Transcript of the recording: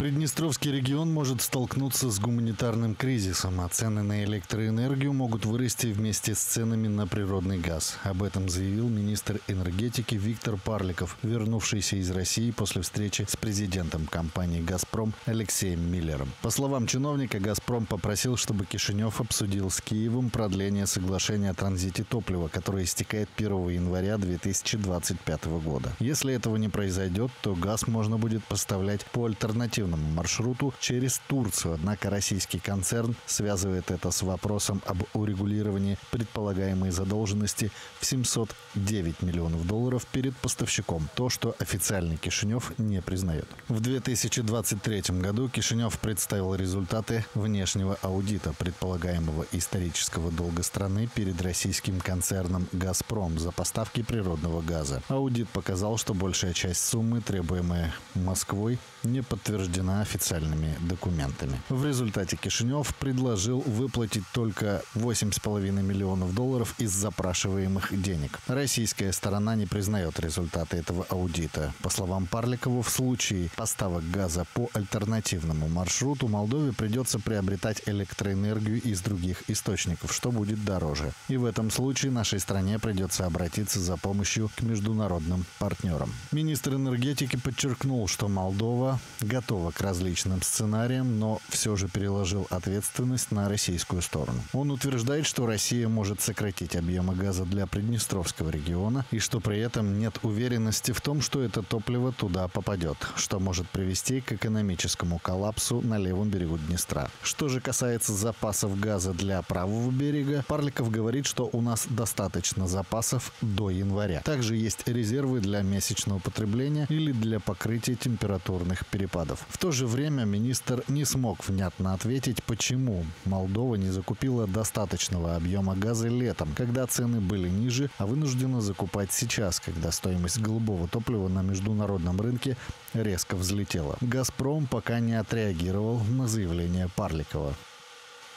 Приднестровский регион может столкнуться с гуманитарным кризисом, а цены на электроэнергию могут вырасти вместе с ценами на природный газ. Об этом заявил министр энергетики Виктор Парликов, вернувшийся из России после встречи с президентом компании «Газпром» Алексеем Миллером. По словам чиновника, «Газпром» попросил, чтобы Кишинев обсудил с Киевом продление соглашения о транзите топлива, которое истекает 1 января 2025 года. Если этого не произойдет, то газ можно будет поставлять по альтернативным альтернативному маршруту через Турцию. Однако российский концерн связывает это с вопросом об урегулировании предполагаемой задолженности в 709 миллионов долларов перед поставщиком. То, что официальный Кишинев не признает. В 2023 году Кишинев представил результаты внешнего аудита предполагаемого исторического долга страны перед российским концерном «Газпром» за поставки природного газа. Аудит показал, что большая часть суммы, требуемая Москвой, не подтверждена подтверждена официальными документами. В результате Кишинев предложил выплатить только 8,5 миллионов долларов из запрашиваемых денег. Российская сторона не признает результаты этого аудита. По словам Парликова, в случае поставок газа по альтернативному маршруту Молдове придется приобретать электроэнергию из других источников, что будет дороже. И в этом случае нашей стране придется обратиться за помощью к международным партнерам. Министр энергетики подчеркнул, что Молдова к различным сценариям, но все же переложил ответственность на российскую сторону. Он утверждает, что Россия может сократить объемы газа для Приднестровского региона и что при этом нет уверенности в том, что это топливо туда попадет, что может привести к экономическому коллапсу на левом берегу Днестра. Что же касается запасов газа для правого берега, Парликов говорит, что у нас достаточно запасов до января. Также есть резервы для месячного потребления или для покрытия температурных перепадов. В то же время министр не смог внятно ответить, почему Молдова не закупила достаточного объема газа летом, когда цены были ниже, а вынуждена закупать сейчас, когда стоимость голубого топлива на международном рынке резко взлетела. «Газпром» пока не отреагировал на заявление Парликова.